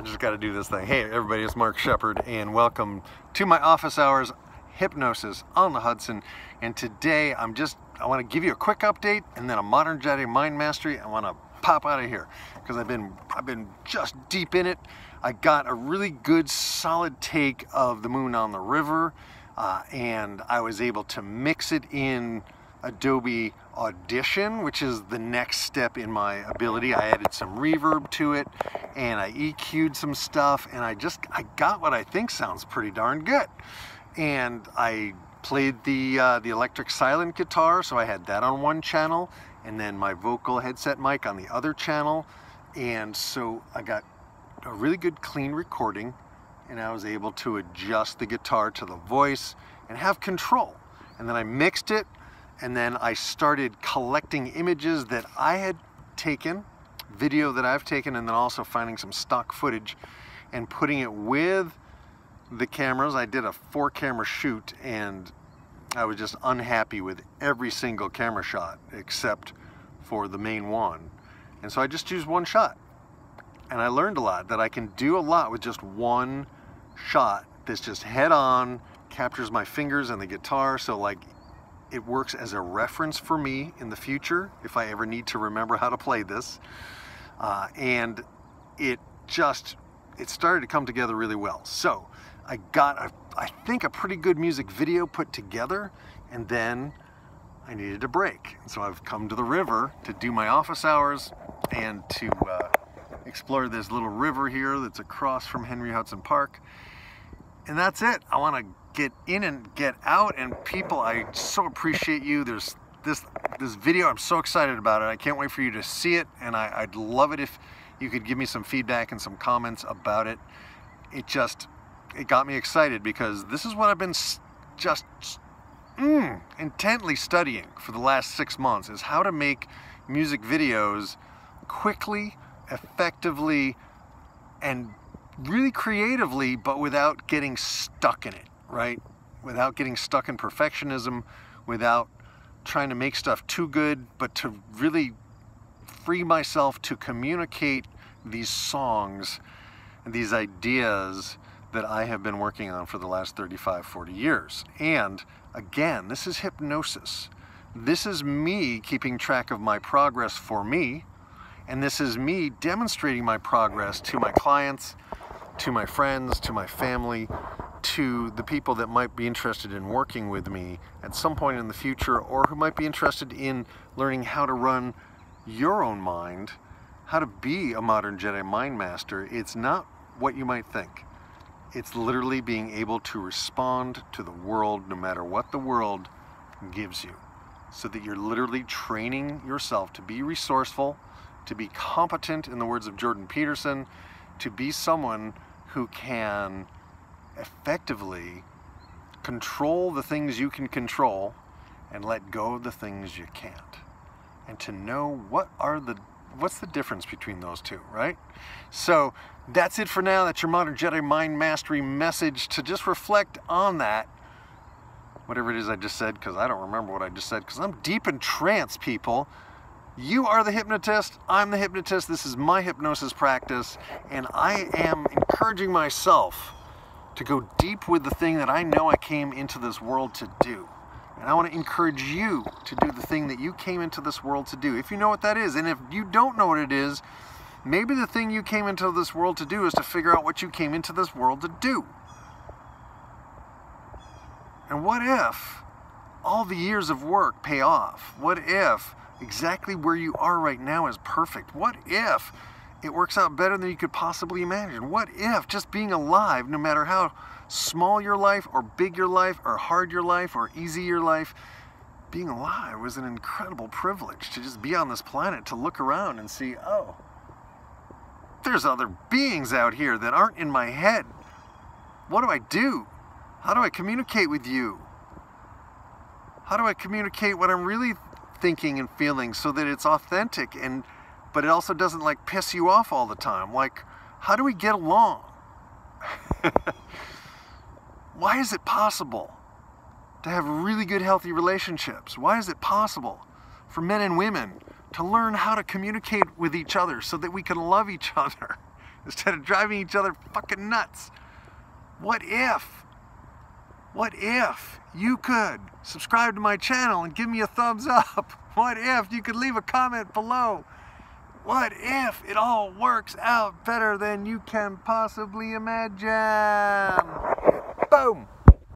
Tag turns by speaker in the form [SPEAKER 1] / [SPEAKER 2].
[SPEAKER 1] I just got to do this thing. Hey, everybody, it's Mark Shepard, and welcome to my office hours hypnosis on the Hudson. And today, I'm just, I want to give you a quick update and then a modern Jedi mind mastery. I want to pop out of here because I've been, I've been just deep in it. I got a really good, solid take of the moon on the river, uh, and I was able to mix it in Adobe Audition, which is the next step in my ability. I added some reverb to it and I EQ'd some stuff and I just, I got what I think sounds pretty darn good. And I played the, uh, the electric silent guitar, so I had that on one channel and then my vocal headset mic on the other channel. And so I got a really good clean recording and I was able to adjust the guitar to the voice and have control. And then I mixed it and then I started collecting images that I had taken, video that I've taken, and then also finding some stock footage and putting it with the cameras. I did a four camera shoot and I was just unhappy with every single camera shot except for the main one. And so I just used one shot. And I learned a lot that I can do a lot with just one shot that's just head on, captures my fingers and the guitar. So like it works as a reference for me in the future if I ever need to remember how to play this. Uh, and it just, it started to come together really well. So I got, a, I think, a pretty good music video put together and then I needed a break. So I've come to the river to do my office hours and to uh, explore this little river here that's across from Henry Hudson Park. And that's it. I want to get in and get out and people I so appreciate you. There's this this video I'm so excited about it. I can't wait for you to see it and I, would love it if you could give me some feedback and some comments about it. It just it got me excited because this is what I've been just mm, intently studying for the last six months is how to make music videos quickly effectively and really creatively but without getting stuck in it right? Without getting stuck in perfectionism, without trying to make stuff too good, but to really free myself to communicate these songs and these ideas that I have been working on for the last 35, 40 years. And again, this is hypnosis. This is me keeping track of my progress for me, and this is me demonstrating my progress to my clients, to my friends, to my family, to the people that might be interested in working with me at some point in the future or who might be interested in learning how to run your own mind, how to be a modern Jedi mind master, it's not what you might think. It's literally being able to respond to the world no matter what the world gives you. So that you're literally training yourself to be resourceful, to be competent, in the words of Jordan Peterson, to be someone who can effectively control the things you can control and let go of the things you can't. And to know what are the what's the difference between those two, right? So that's it for now. That's your Modern Jedi Mind Mastery message to just reflect on that, whatever it is I just said, because I don't remember what I just said, because I'm deep in trance, people. You are the hypnotist, I'm the hypnotist, this is my hypnosis practice, and I am encouraging myself to go deep with the thing that I know I came into this world to do. And I want to encourage you to do the thing that you came into this world to do. If you know what that is, and if you don't know what it is, maybe the thing you came into this world to do is to figure out what you came into this world to do. And what if all the years of work pay off? What if exactly where you are right now is perfect? What if it works out better than you could possibly imagine. What if just being alive, no matter how small your life or big your life or hard your life or easy your life, being alive was an incredible privilege to just be on this planet, to look around and see, oh, there's other beings out here that aren't in my head. What do I do? How do I communicate with you? How do I communicate what I'm really thinking and feeling so that it's authentic and but it also doesn't like piss you off all the time. Like, how do we get along? Why is it possible to have really good, healthy relationships? Why is it possible for men and women to learn how to communicate with each other so that we can love each other instead of driving each other fucking nuts? What if? What if you could subscribe to my channel and give me a thumbs up? What if you could leave a comment below? What if it all works out better than you can possibly imagine? Boom!